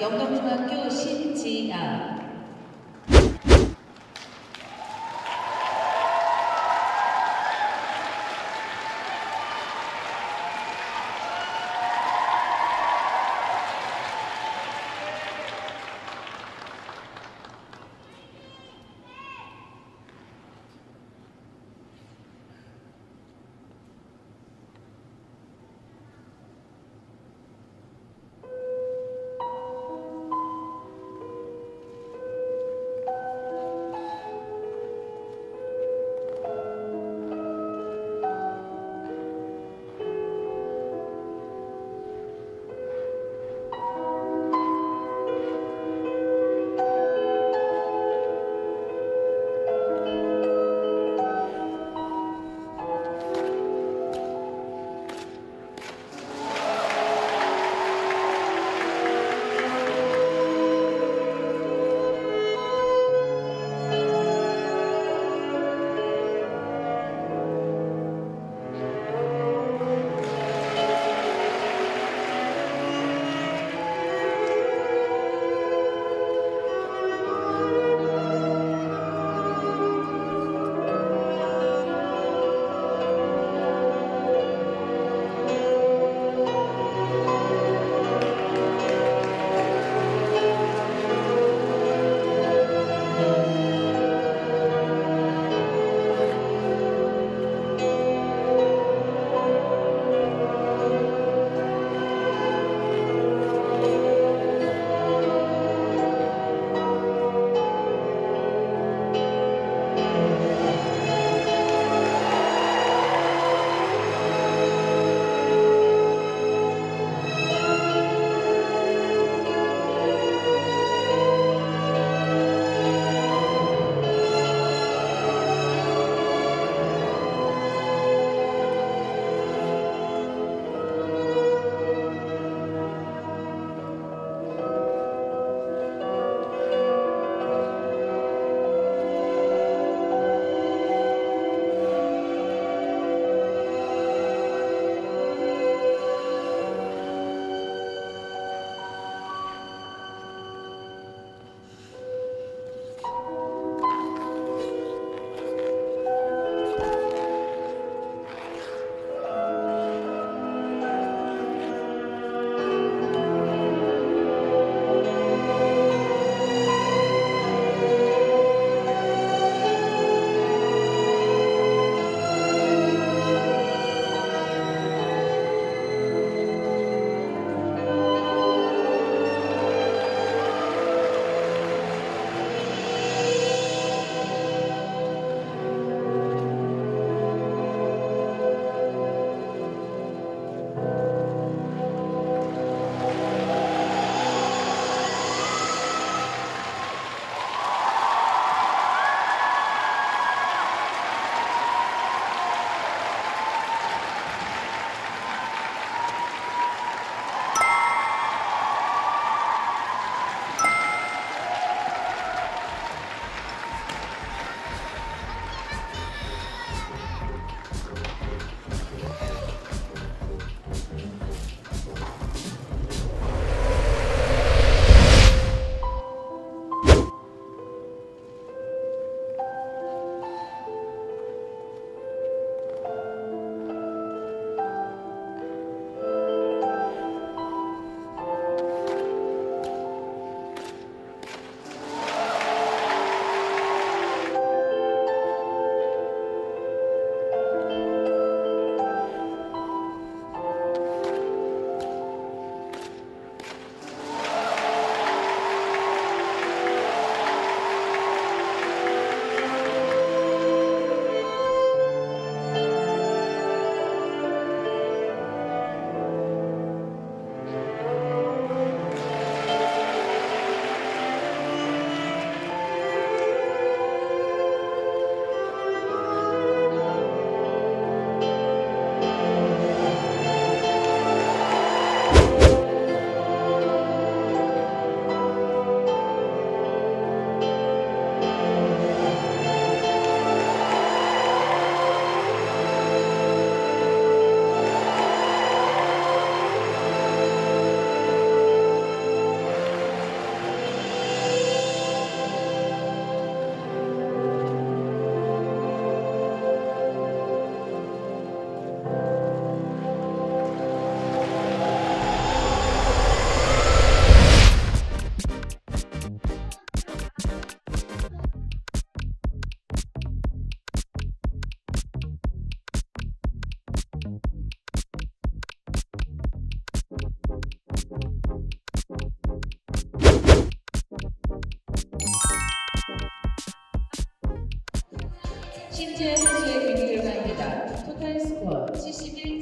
영동중학교 신지아. 신재현 씨의 경기를 갑니다. 토탈 스코어 71.